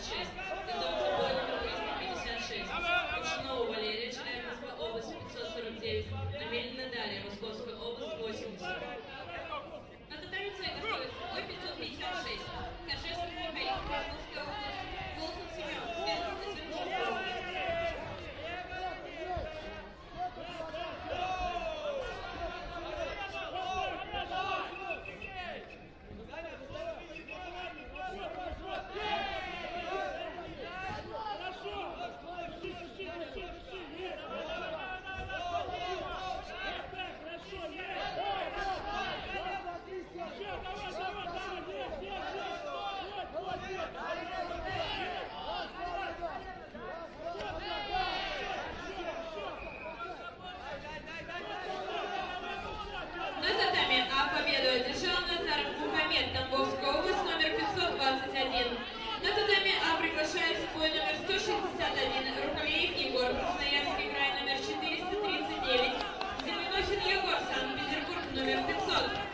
56. Петровка Бойко, Борисов 56. Кучинова Валерия, область 549. Намерен номер 439. Зеленохин Егор, Санкт-Петербург, номер 15.